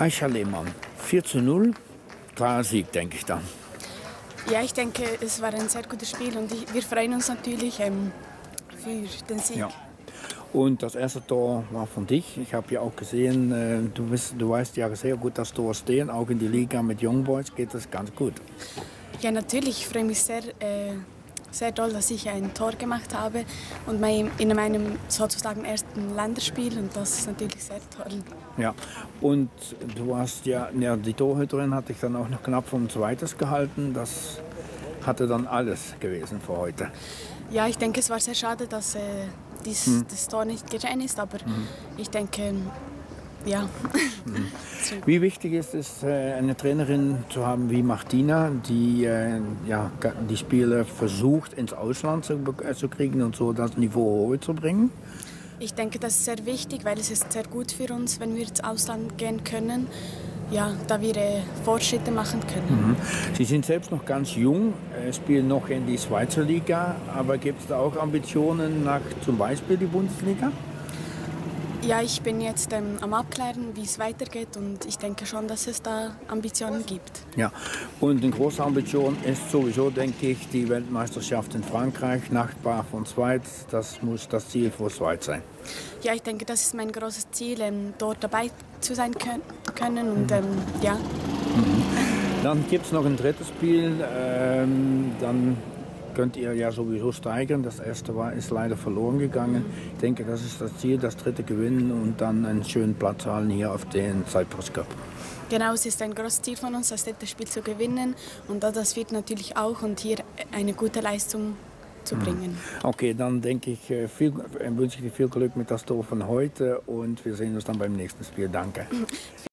Aisha Lehmann, 4 zu 0, klarer Sieg, denke ich dann. Ja, ich denke, es war ein sehr gutes Spiel und ich, wir freuen uns natürlich ähm, für den Sieg. Ja. Und das erste Tor war von dich. Ich habe ja auch gesehen, äh, du, bist, du weißt ja sehr gut das Tor stehen. Auch in die Liga mit Young Boys geht das ganz gut. Ja, natürlich. Ich freue mich sehr, äh, sehr doll, dass ich ein Tor gemacht habe und mein, in meinem sozusagen ersten Länderspiel. Und das ist natürlich sehr toll. Ja, und du hast ja, ja die Torhüterin hatte ich dann auch noch knapp vom Zweites gehalten. Das hatte dann alles gewesen für heute. Ja, ich denke, es war sehr schade, dass äh, dies, Mhm. das Tor nicht geschehen ist, aber ich denke, ja. Wie wichtig ist es, äh, eine Trainerin zu haben wie Martina, die äh, ja, die Spiele versucht ins Ausland zu, äh, zu kriegen und so das Niveau hoch zu bringen? Ich denke, das ist sehr wichtig, weil es ist sehr gut für uns, wenn wir ins Ausland gehen können, ja, da wir äh, Fortschritte machen können. Sie sind selbst noch ganz jung, äh, spielen noch in die Schweizer Liga, aber gibt es da auch Ambitionen nach zum Beispiel die Bundesliga? Ja, ich bin jetzt ähm, am Abklären, wie es weitergeht und ich denke schon, dass es da Ambitionen gibt. Ja, und eine große Ambition ist sowieso, denke ich, die Weltmeisterschaft in Frankreich, Nachbar von Schweiz. Das muss das Ziel für Schweiz sein. Ja, ich denke, das ist mein großes Ziel, ähm, dort dabei zu sein können, können und ähm, ja, Dann gibt es noch ein drittes Spiel. Ähm, dann könnt ihr ja sowieso steigern. Das erste war, ist leider verloren gegangen. Ich denke, das ist das Ziel, das dritte gewinnen und dann einen schönen Platz halten hier auf den Cyprus Cup. genau, es ist ein großes Ziel von uns, das dritte Spiel zu gewinnen und das wird natürlich auch und hier eine gute Leistung zu bringen. Okay, dann denke ich, äh, viel, äh, wünsche ich dir viel Glück mit das Tor von heute und wir sehen uns dann beim nächsten Spiel. Danke.